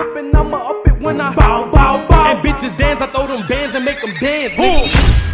whipping, I'ma up it when I bow, bow, bow. And bitches dance, I throw them bands and make them dance.